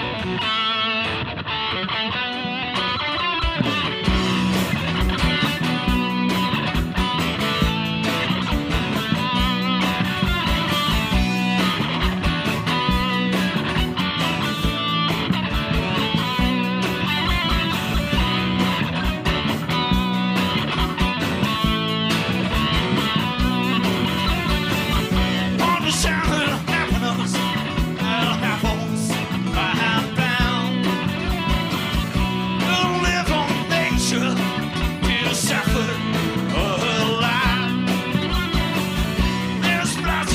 On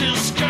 just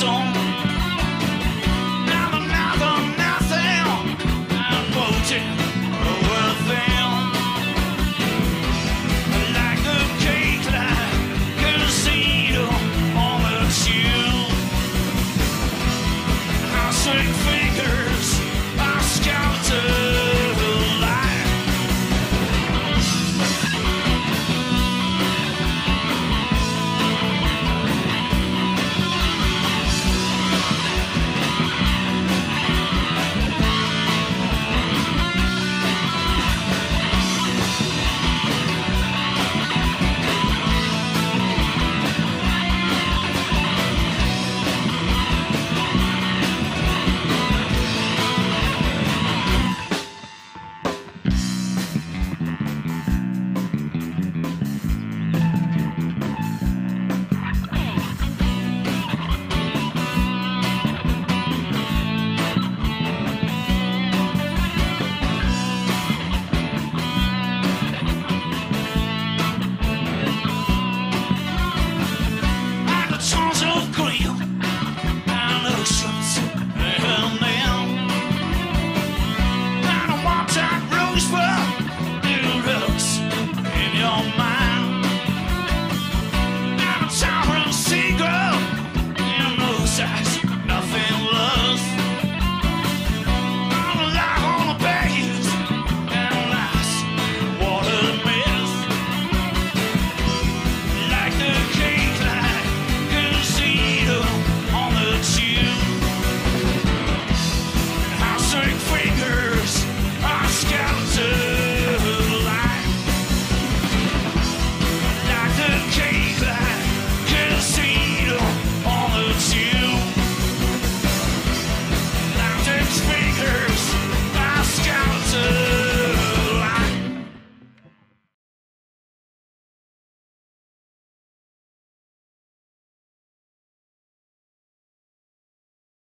song.